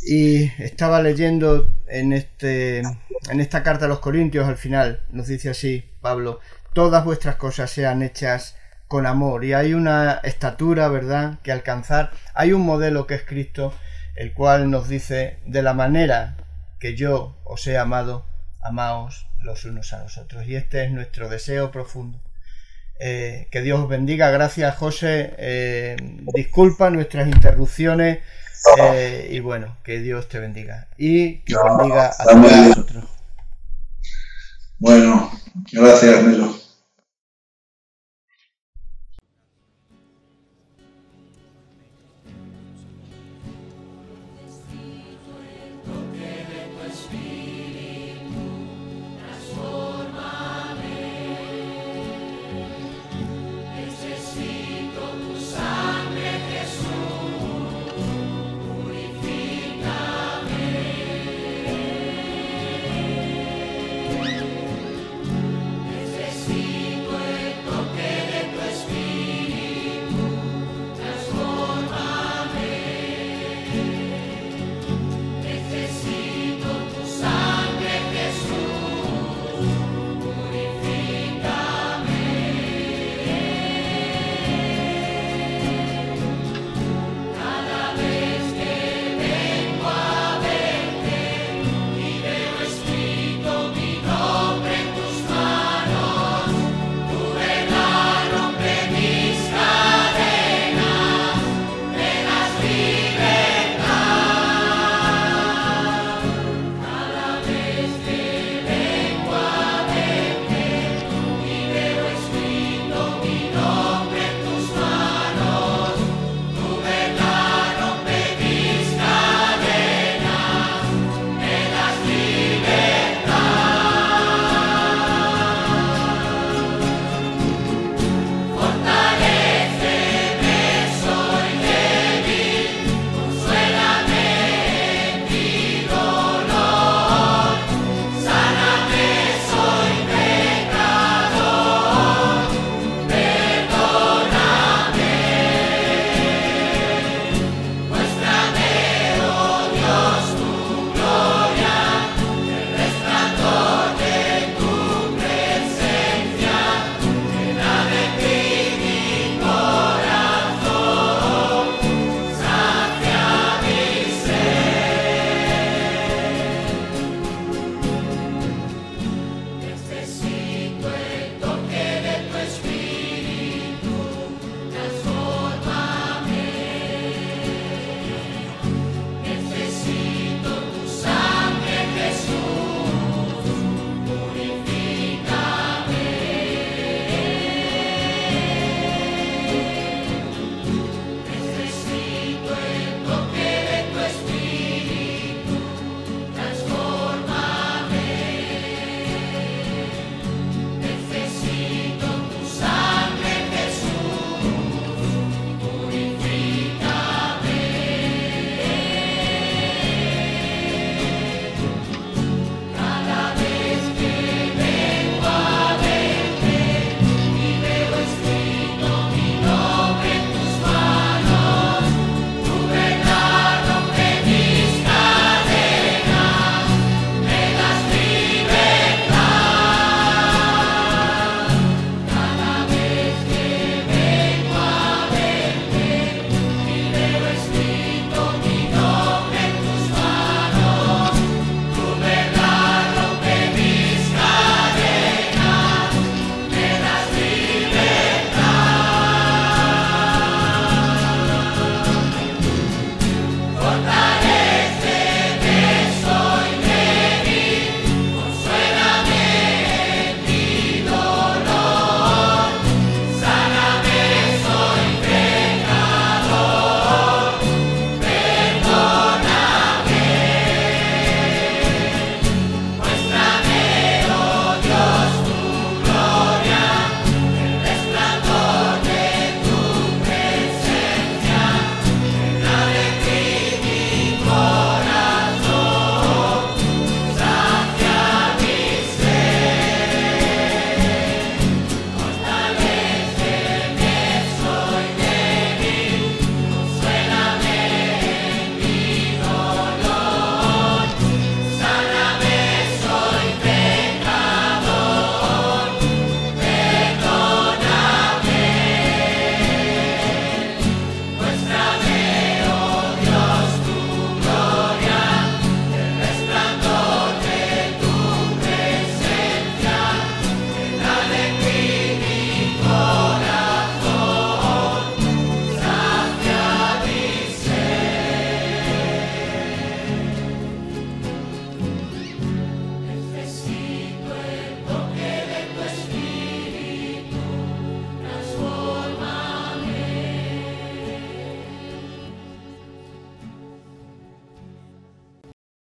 Y estaba leyendo en, este, en esta carta a los Corintios al final, nos dice así Pablo, todas vuestras cosas sean hechas con amor. Y hay una estatura, ¿verdad?, que alcanzar. Hay un modelo que es Cristo, el cual nos dice, de la manera que yo os he amado, amaos los unos a los otros. Y este es nuestro deseo profundo. Eh, que Dios os bendiga. Gracias, José. Eh, disculpa nuestras interrupciones. Eh, y bueno, que Dios te bendiga. Y que bendiga a todos nosotros. Bueno, gracias, Melo.